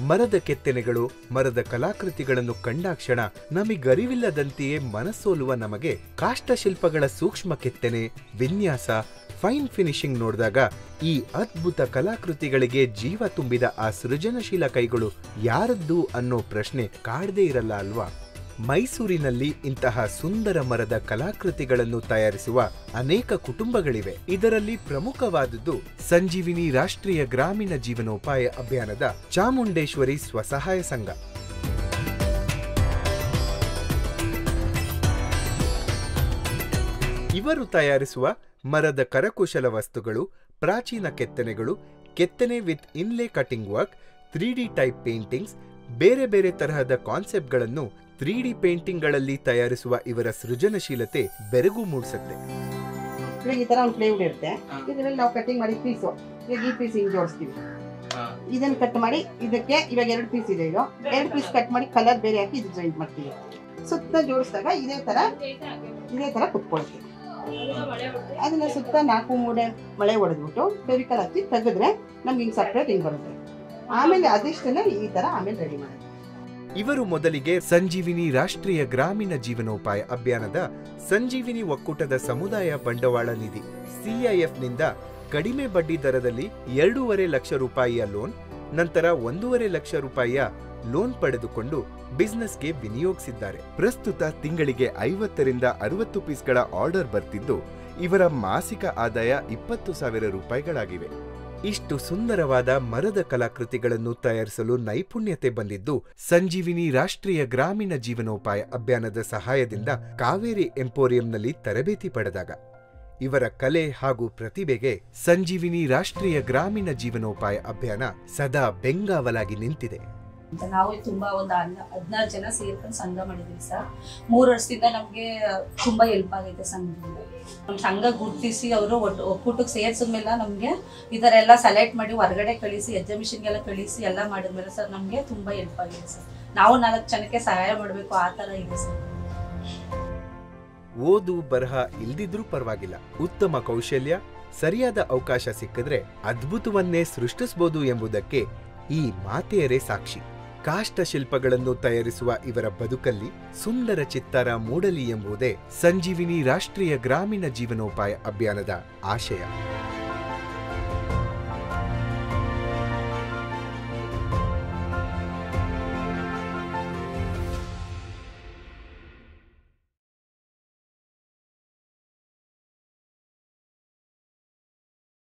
ಮರದ ಕೆತ್ತನೆಗಳು, ಮರದ ಕಲಾಕೃತಿಗಳನ್ನು ಕಂಡಾಕ್ಷಣ ನಮಗರಿವಿಲ್ಲದಂತೆಯೇ ಮನಸೋಲುವ ನಮಗೆ ಕಾಷ್ಟಶಿಲ್ಪಗಳ ಸೂಕ್ಷ್ಮ ಕೆತ್ತನೆ, ವಿನ್ಯಾಸ ಫೈನ್ ಫಿನಿಶಿಂಗ್ ನೋಡಿದಾಗ ಈ ಅದ್ಭುತ ಕಲಾಕೃತಿಗಳಿಗೆ ಜೀವ ತುಂಬಿದ ಆ ಸೃಜನಶೀಲ ಕೈಗಳು ಯಾರದ್ದು ಅನ್ನೋ ಪ್ರಶ್ನೆ ಕಾಡದೇ ಇರಲ್ಲ ಅಲ್ವಾ? ಮೈಸೂರಿನಲ್ಲಿ ಇಂತಹ ಸುಂದರ ಮರದ ಕಲಾಕೃತಿಗಳನ್ನು ತಯಾರಿಸುವ ಅನೇಕ ಕುಟುಂಬಗಳಿವೆ. ಇದರಲ್ಲಿ ಪ್ರಮುಖವಾದದ್ದು ಸಂಜೀವಿನಿ ರಾಷ್ಟ್ರೀಯ ಗ್ರಾಮೀಣ ಜೀವನೋಪಾಯ ಅಭಿಯಾನದ ಚಾಮುಂಡೇಶ್ವರಿ ಸ್ವಸಹಾಯ ಸಂಘ. ಇವರು ತಯಾರಿಸುವ ಮರದ ಕರಕುಶಲ ವಸ್ತುಗಳು, ಪ್ರಾಚೀನ ಕೆತ್ತನೆಗಳು, ಕೆತ್ತನೆ with inlay cutting work, three D type paintings, ಬೇರೆ ಬೇರೆ ತರಹದ ಕಾನ್ಸೆಪ್ಟ್ಗಳನ್ನು ತ್ರೀ ಡಿ ಪೇಂಟಿಂಗ್ಗಳಲ್ಲಿ ತಯಾರಿಸುವ ಇವರ ಸೃಜನಶೀಲತೆ ಬೆರಗು ಮೂಡಿಸುತ್ತೆ. ಇವಾಗ ಈ ತರ ಒಂದು ಪ್ಲೇವುಡ್ ಇರುತ್ತೆ. ಇದರಲ್ಲಿ ನಾವು ಕಟಿಂಗ್ ಮಾಡಿ ಪೀಸು. ಈಗ ಈ ಪೀಸ್ ಹಿಂಗೆ ಜೋಡಿಸ್ತೀವಿ. ಇದನ್ನ ಕಟ್ ಮಾಡಿ ಇದಕ್ಕೆ ಇವಾಗ ಎರಡು ಪೀಸ್ ಇದೆ ಇದು. ಎರಡು ಪೀಸ್ ಕಟ್ ಮಾಡಿ ಕಲರ್ ಬೇರೆ ಹಾಕಿ ಇದು ಜಾಯಿಂಟ್ ಮಾಡ್ತೀವಿ. ಸುತ್ತ ಜೋಡಿಸಿದಾಗ ಇದೇ ತರ ಇದೇ ತರ ಕುತ್ಕೊಳ್ತೀವಿ. ಅದನ್ನ ಸುತ್ತ ನಾಲ್ಕು ಮೂಡೆ ಮಳೆ ಹೊಡೆದ್ಬಿಟ್ಟು ಫೆವಿಕಲ್ ಹಚ್ಚಿ ತೆಗೆದ್ರೆ ನಮ್ಗೆ ಹಿಂಗೆ ಸಪ್ರೇಟ್ ಹಿಂಗೆ ಬರುತ್ತೆ. ಆಮೇಲೆ ಅದಿಷ್ಟನ್ನ ಈ ತರ ಆಮೇಲೆ ರೆಡಿ ಮಾಡೋದು ಇವರು ಮೊದಲಿಗೆ ಸಂಜೀವಿನಿ ರಾಷ್ಟ್ರೀಯ ಗ್ರಾಮೀಣ ಜೀವನೋಪಾಯ ಅಭಿಯಾನದ ಸಂಜೀವಿನಿ ಒಕ್ಕೂಟದ ಸಮುದಾಯ ಬಂಡವಾಳ ನಿಧಿ, ಸಿಐಎಫ್ನಿಂದ ಕಡಿಮೆ ಬಡ್ಡಿ ದರದಲ್ಲಿ ಎರಡೂವರೆ ಲಕ್ಷ ರೂಪಾಯಿಯ ಲೋನ್, ನಂತರ ಒಂದೂವರೆ ಲಕ್ಷ ರೂಪಾಯಿಯ ಲೋನ್ ಪಡೆದುಕೊಂಡು ಬಿಸ್ನೆಸ್ಗೆ ವಿನಿಯೋಗಿಸಿದ್ದಾರೆ. ಪ್ರಸ್ತುತ ತಿಂಗಳಿಗೆ ಐವತ್ತರಿಂದ ಅರವತ್ತು ಪೀಸ್ಗಳ ಆರ್ಡರ್ ಬರ್ತಿದ್ದು, ಇವರ ಮಾಸಿಕ ಆದಾಯ ಇಪ್ಪತ್ತು ಸಾವಿರ ರೂಪಾಯಿಗಳಾಗಿವೆ. ಇಷ್ಟು ಸುಂದರವಾದ ಮರದ ಕಲಾಕೃತಿಗಳನ್ನು ತಯಾರಿಸಲು ನೈಪುಣ್ಯತೆ ಬಂದಿದ್ದು, ಸಂಜೀವಿನಿ ರಾಷ್ಟ್ರೀಯ ಗ್ರಾಮೀಣ ಜೀವನೋಪಾಯ ಅಭಿಯಾನದ ಸಹಾಯದಿಂದ ಕಾವೇರಿ ಎಂಪೋರಿಯಂನಲ್ಲಿ ತರಬೇತಿ ಪಡೆದಾಗ, ಇವರ ಕಲೆ ಹಾಗೂ ಪ್ರತಿಭೆಗೆ ಸಂಜೀವಿನಿ ರಾಷ್ಟ್ರೀಯ ಗ್ರಾಮೀಣ ಜೀವನೋಪಾಯ ಅಭಿಯಾನ ಸದಾ ಬೆಂಗಾವಲಾಗಿ ನಿಂತಿದೆ. ಅಂತ. ನಾವು ತುಂಬಾ ಒಂದು ಹದಿನಾರು ಜನ ಸೇರ್ಕೊಂಡು ಸಂಘ ಮಾಡಿದೀವಿ ಸರ್. ಮೂರು ವರ್ಷದಿಂದ ನಮ್ಗೆ ತುಂಬಾ ಹೆಲ್ಪ್ ಆಗೈತೆ ಸಂಘದಿಂದ. ನಮ್ಮ ಸಂಘ ಗುರ್ತಿಸಿ ಅವರು ಒಟ್ಟು, ಒಕ್ಕೂಟಕ್ಕೆ ಸೇರ್ಸಿದ್ಮೇಲೆ ನಮ್ಗೆ ಈ ಥರ ಎಲ್ಲ ಸೆಲೆಕ್ಟ್ ಮಾಡಿ ಹೊರಗಡೆ ಕಳಿಸಿ ಎಕ್ಸಿಬಿಷನ್ಗೆಲ್ಲ ಕಳಿಸಿ ಎಲ್ಲ ಮಾಡಿದ್ಮೇಲೆ ಸರ್ ನಮ್ಗೆ ತುಂಬಾ ಹೆಲ್ಪ್ ಆಗಿದೆ ಸರ್. ನಾವು ನಾಲ್ಕು ಜನಕ್ಕೆ ಸಹಾಯ ಮಾಡಬೇಕು ಆ ತರ ಇದೆ ಸರ್. ಓದು ಬರಹ ಇಲ್ದಿದ್ರೂ ಪರವಾಗಿಲ್ಲ. ಉತ್ತಮ ಕೌಶಲ್ಯ, ಸರಿಯಾದ ಅವಕಾಶ ಸಿಕ್ಕಿದ್ರೆ ಅದ್ಭುತವನ್ನೇ ಸೃಷ್ಟಿಸಬಹುದು ಎಂಬುದಕ್ಕೆ ಈ ಮಾತೆಯರೇ ಸಾಕ್ಷಿ. ಕಾಷ್ಟಶಿಲ್ಪಗಳನ್ನು ತಯಾರಿಸುವ ಇವರ ಬದುಕಲ್ಲಿ ಸುಂದರ ಚಿತ್ತಾರ ಮೂಡಲಿ ಎಂಬುದೇ ಸಂಜೀವಿನಿ ರಾಷ್ಟ್ರೀಯ ಗ್ರಾಮೀಣ ಜೀವನೋಪಾಯ ಅಭಿಯಾನದ ಆಶಯ.